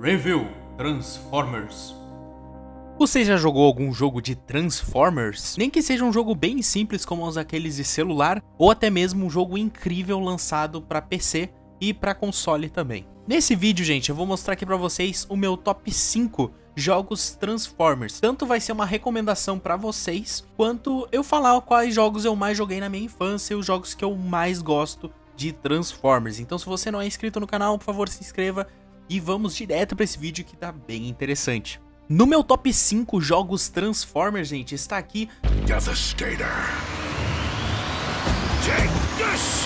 Review Transformers. Você já jogou algum jogo de Transformers? Nem que seja um jogo bem simples como os aqueles de celular, ou até mesmo um jogo incrível lançado para PC e para console também. Nesse vídeo, gente, eu vou mostrar aqui para vocês o meu top 5 jogos Transformers. Tanto vai ser uma recomendação para vocês, quanto eu falar quais jogos eu mais joguei na minha infância e os jogos que eu mais gosto de Transformers. Então se você não é inscrito no canal, por favor, se inscreva e vamos direto para esse vídeo que tá bem interessante. No meu top 5 jogos Transformers, gente, está aqui Devastator. Take this!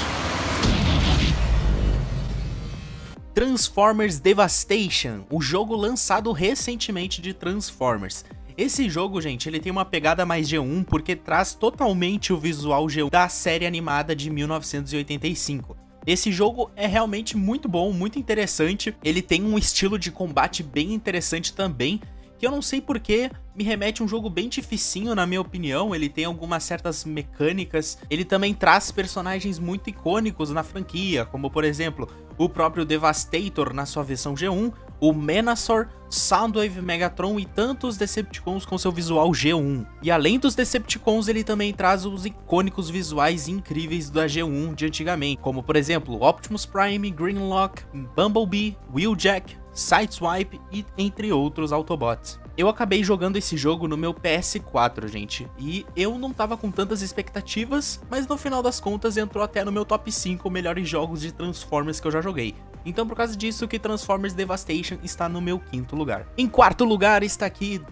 Transformers Devastation, o jogo lançado recentemente de Transformers. Esse jogo, gente, ele tem uma pegada mais G1 porque traz totalmente o visual G1 da série animada de 1985. Esse jogo é realmente muito bom, muito interessante. Ele tem um estilo de combate bem interessante também, que eu não sei porque me remete a um jogo bem dificinho, na minha opinião. Ele tem algumas certas mecânicas. Ele também traz personagens muito icônicos na franquia, como por exemplo, o próprio Devastator na sua versão G1, o Menasor, Soundwave Megatron e tantos Decepticons com seu visual G1. E além dos Decepticons, ele também traz os icônicos visuais incríveis da G1 de antigamente, como por exemplo Optimus Prime, Greenlock, Bumblebee, Wheeljack, Sideswipe e entre outros Autobots. Eu acabei jogando esse jogo no meu PS4, gente, e eu não tava com tantas expectativas, mas no final das contas entrou até no meu top 5 melhores jogos de Transformers que eu já joguei. Então por causa disso que Transformers Devastation está no meu quinto lugar. Em quarto lugar está aqui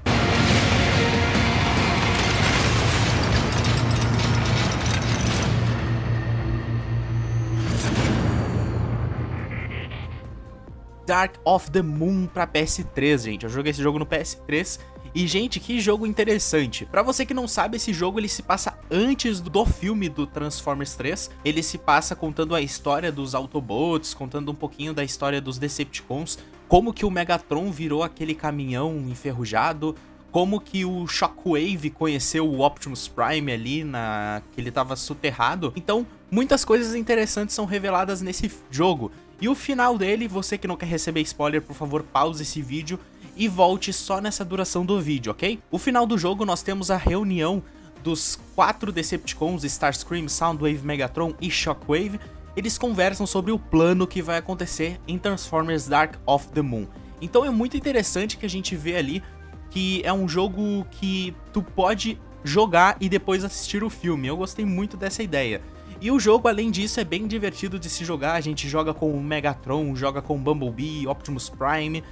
Dark of the Moon pra PS3, gente. Eu joguei esse jogo no PS3 e, gente, que jogo interessante. Pra você que não sabe, esse jogo ele se passa antes do filme do Transformers 3. Ele se passa contando a história dos Autobots, contando um pouquinho da história dos Decepticons, como que o Megatron virou aquele caminhão enferrujado, como que o Shockwave conheceu o Optimus Prime ali, na que ele tava soterrado. Então, muitas coisas interessantes são reveladas nesse jogo. E o final dele, você que não quer receber spoiler, por favor, pause esse vídeo e volte só nessa duração do vídeo, ok? O final do jogo nós temos a reunião dos quatro Decepticons, Starscream, Soundwave, Megatron e Shockwave. Eles conversam sobre o plano que vai acontecer em Transformers Dark of the Moon. Então é muito interessante que a gente vê ali que é um jogo que tu pode jogar e depois assistir o filme. Eu gostei muito dessa ideia. E o jogo, além disso, é bem divertido de se jogar. A gente joga com o Megatron, joga com Bumblebee, Optimus Prime,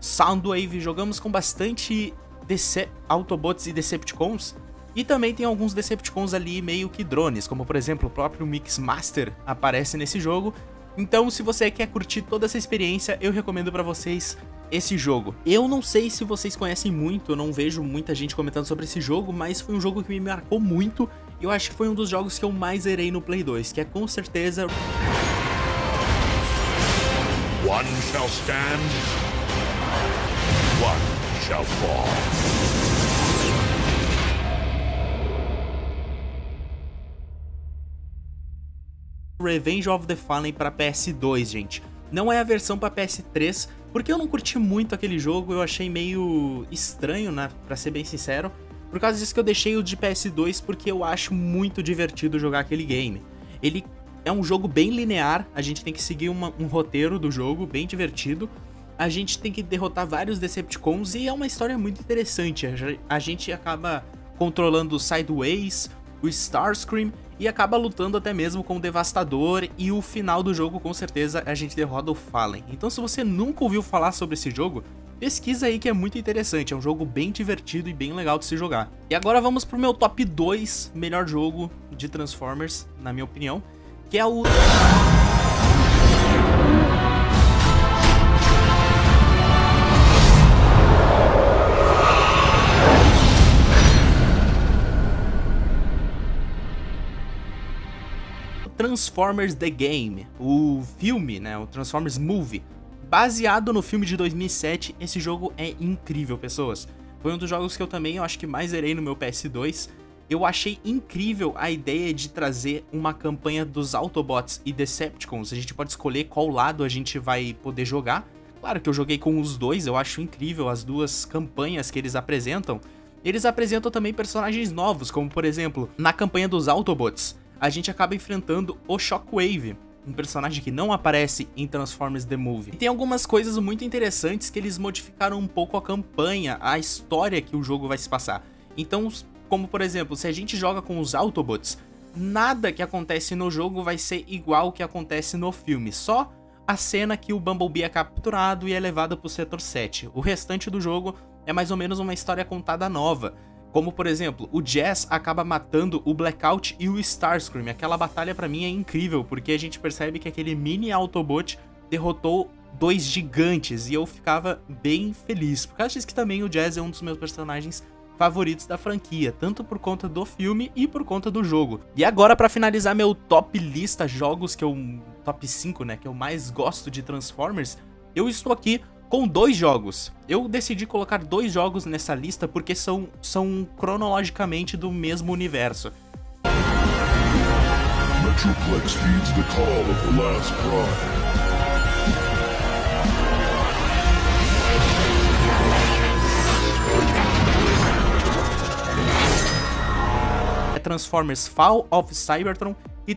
Soundwave, jogamos com bastante Dece Autobots e Decepticons. E também tem alguns Decepticons ali meio que drones, como por exemplo o próprio Mixmaster aparece nesse jogo. Então, se você quer curtir toda essa experiência, eu recomendo para vocês esse jogo. Eu não sei se vocês conhecem muito, eu não vejo muita gente comentando sobre esse jogo, mas foi um jogo que me marcou muito e eu acho que foi um dos jogos que eu mais zerei no Play 2, que é com certeza... One shall stand, shall fall. Revenge of the Fallen para PS2, gente. Não é a versão para PS3, porque eu não curti muito aquele jogo, eu achei meio estranho, né, para ser bem sincero. Por causa disso que eu deixei o de PS2, porque eu acho muito divertido jogar aquele game. Ele é um jogo bem linear, a gente tem que seguir uma, um roteiro do jogo, bem divertido. A gente tem que derrotar vários Decepticons e é uma história muito interessante. A gente acaba controlando o Sideways, o Starscream e acaba lutando até mesmo com o Devastador e o final do jogo com certeza a gente derrota o Fallen. Então se você nunca ouviu falar sobre esse jogo, pesquisa aí que é muito interessante, é um jogo bem divertido e bem legal de se jogar. E agora vamos pro meu top 2 melhor jogo de Transformers, na minha opinião, que é o... Transformers The Game, o filme, né, o Transformers Movie. Baseado no filme de 2007, esse jogo é incrível, pessoas. Foi um dos jogos que eu também eu acho que mais zerei no meu PS2. Eu achei incrível a ideia de trazer uma campanha dos Autobots e Decepticons. A gente pode escolher qual lado a gente vai poder jogar. Claro que eu joguei com os dois, eu acho incrível as duas campanhas que eles apresentam. Eles apresentam também personagens novos, como por exemplo, na campanha dos Autobots, a gente acaba enfrentando o Shockwave, um personagem que não aparece em Transformers The Movie. E tem algumas coisas muito interessantes que eles modificaram um pouco a campanha, a história que o jogo vai se passar. Então, como por exemplo, se a gente joga com os Autobots, nada que acontece no jogo vai ser igual ao que acontece no filme, só a cena que o Bumblebee é capturado e é levado pro setor 7. O restante do jogo é mais ou menos uma história contada nova. Como, por exemplo, o Jazz acaba matando o Blackout e o Starscream. Aquela batalha para mim é incrível, porque a gente percebe que aquele mini Autobot derrotou dois gigantes e eu ficava bem feliz. Por causa disso que também o Jazz é um dos meus personagens favoritos da franquia, tanto por conta do filme e por conta do jogo. E agora para finalizar meu top lista jogos que eu top 5, né, que eu mais gosto de Transformers, eu estou aqui com dois jogos. Eu decidi colocar dois jogos nessa lista porque são, são cronologicamente do mesmo universo. Metroplex heeds the call of the last pride. É Transformers Fall of Cybertron e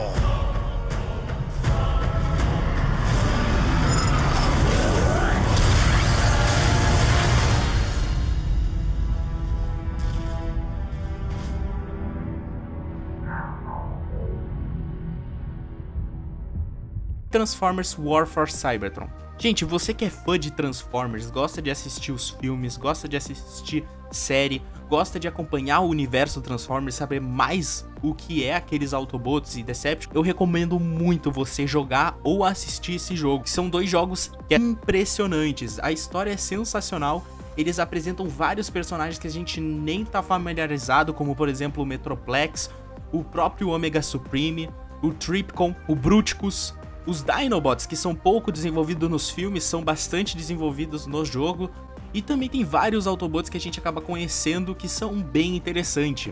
Transformers War for Cybertron. Gente, você que é fã de Transformers, gosta de assistir os filmes, gosta de assistir série, gosta de acompanhar o universo Transformers, saber mais o que é aqueles Autobots e Decepticons, eu recomendo muito você jogar ou assistir esse jogo. São dois jogos é impressionantes, a história é sensacional, eles apresentam vários personagens que a gente nem tá familiarizado, como por exemplo o Metroplex, o próprio Omega Supreme, o Tripcon, o Bruticus, os Dinobots, que são pouco desenvolvidos nos filmes, são bastante desenvolvidos no jogo. E também tem vários Autobots que a gente acaba conhecendo que são bem interessantes.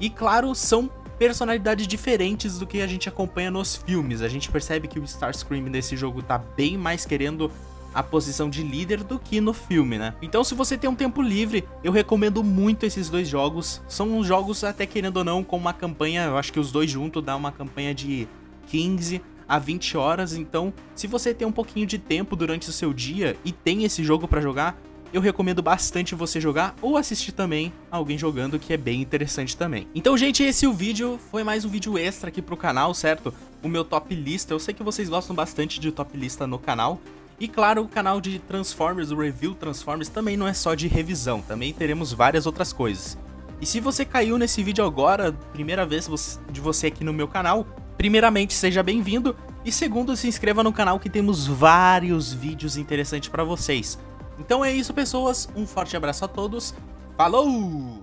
E claro, são personalidades diferentes do que a gente acompanha nos filmes. A gente percebe que o Starscream nesse jogo tá bem mais querendo a posição de líder do que no filme, né? Então se você tem um tempo livre, eu recomendo muito esses dois jogos. São jogos até querendo ou não com uma campanha, eu acho que os dois juntos dá uma campanha de 15 a 20 horas, então se você tem um pouquinho de tempo durante o seu dia e tem esse jogo para jogar, eu recomendo bastante você jogar ou assistir também alguém jogando, que é bem interessante também. Então, gente, esse é o vídeo, foi mais um vídeo extra aqui pro canal, certo? O meu top lista, eu sei que vocês gostam bastante de top lista no canal, e claro, o canal de Transformers, o Review Transformers, também não é só de revisão, também teremos várias outras coisas. E se você caiu nesse vídeo agora, primeira vez de você aqui no meu canal, primeiramente seja bem-vindo e segundo se inscreva no canal que temos vários vídeos interessantes para vocês. Então é isso pessoas, um forte abraço a todos, falou!